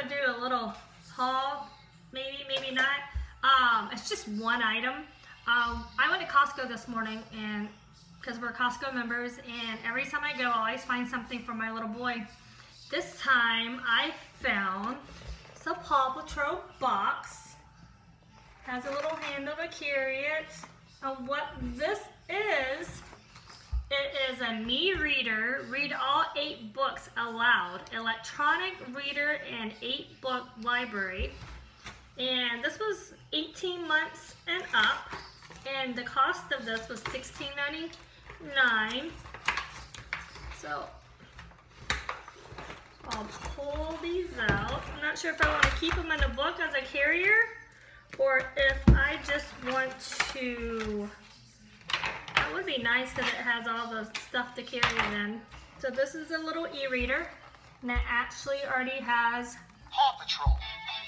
gonna do a little haul, maybe, maybe not. Um, it's just one item. Um, I went to Costco this morning and because we're Costco members and every time I go I always find something for my little boy. This time I found a Paw Patrol box. Has a little handle to carry it. And what this is, me reader, read all eight books aloud, electronic reader and eight book library. And this was 18 months and up. And the cost of this was $16.99. So I'll pull these out. I'm not sure if I want to keep them in the book as a carrier or if I just want to, would be nice because it has all the stuff to carry it in. So this is a little e-reader and it actually already has Paw Patrol,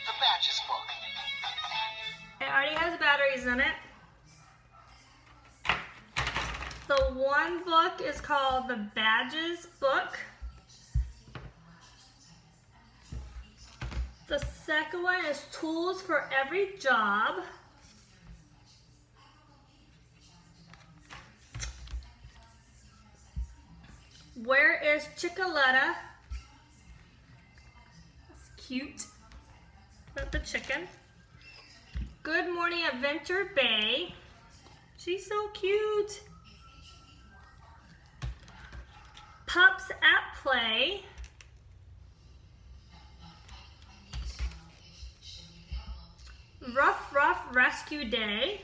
the Badges book. It already has batteries in it. The one book is called the Badges book. The second one is Tools for Every Job. Where is Chickaletta? That's cute. With the chicken. Good Morning Adventure Bay. She's so cute. Pups at Play. Rough Rough Rescue Day.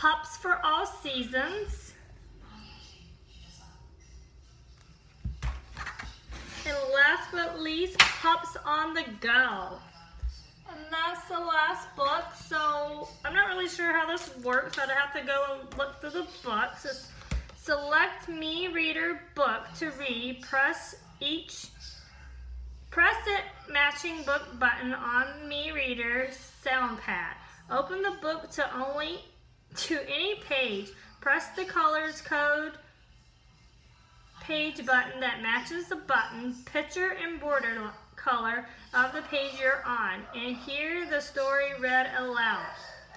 Pups for All Seasons. And last but least, Pups on the Go. And that's the last book, so I'm not really sure how this works. I'd have to go and look through the books. It's select me reader book to read. Press each Press it matching book button on me reader sound pad. Open the book to only to any page. Press the colors code page button that matches the button, picture and border color of the page you're on, and hear the story read aloud.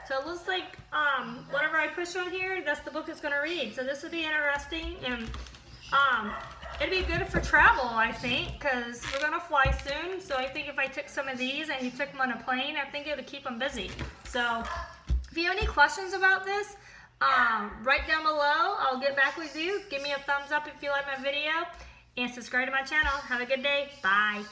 So it looks like um, whatever I push on here, that's the book it's going to read. So this will be interesting, and um, it'd be good for travel, I think, because we're going to fly soon. So I think if I took some of these and you took them on a plane, I think it would keep them busy. So if you have any questions about this, um, write down below. I'll get back with you. Give me a thumbs up if you like my video. And subscribe to my channel. Have a good day. Bye.